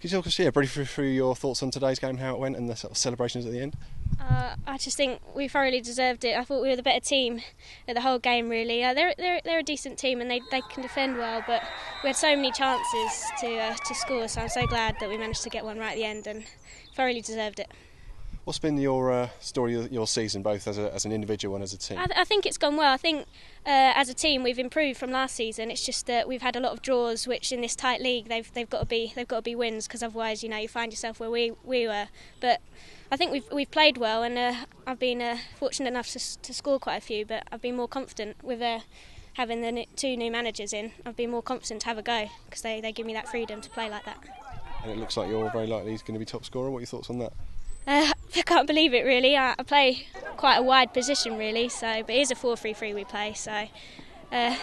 Could you talk us yeah, briefly through your thoughts on today's game, how it went, and the sort of celebrations at the end? Uh, I just think we thoroughly deserved it. I thought we were the better team at the whole game. Really, uh, they're, they're they're a decent team and they, they can defend well. But we had so many chances to uh, to score, so I'm so glad that we managed to get one right at the end and thoroughly deserved it. What's been your uh, story of your season, both as, a, as an individual and as a team? I, th- I think it's gone well. I think uh, as a team we've improved from last season. It's just that we've had a lot of draws, which in this tight league they've they've got to be they've got to be wins because otherwise you know you find yourself where we we were. But I think we've we've played well, and uh, I've been uh, fortunate enough to, to score quite a few. But I've been more confident with uh, having the two new managers in. I've been more confident to have a go because they, they give me that freedom to play like that. And it looks like you're very likely going to be top scorer. What are your thoughts on that? Uh, I can't believe it really. I, I, play quite a wide position really, so but it is a 4-3-3 we play. So uh,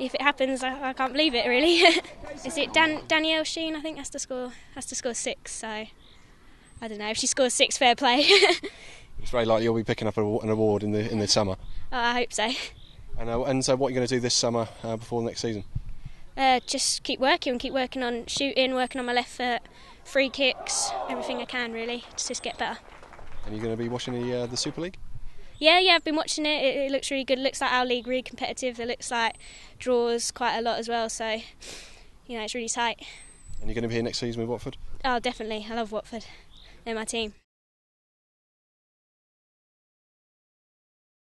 if it happens, I, I, can't believe it really. is it Dan, Danielle Sheen? I think has to score has to score six. So I don't know if she scores six, fair play. it's very likely you'll be picking up an award in the in the summer. Oh, I hope so. And, uh, and so, what are you going to do this summer uh, before next season? Uh, just keep working, and keep working on shooting, working on my left foot, free kicks, everything I can really to just get better. And you're going to be watching the uh, the Super League? Yeah, yeah, I've been watching it. it. It looks really good. It looks like our league really competitive. It looks like draws quite a lot as well. So, you know, it's really tight. And you're going to be here next season with Watford? Oh, definitely. I love Watford. They're my team.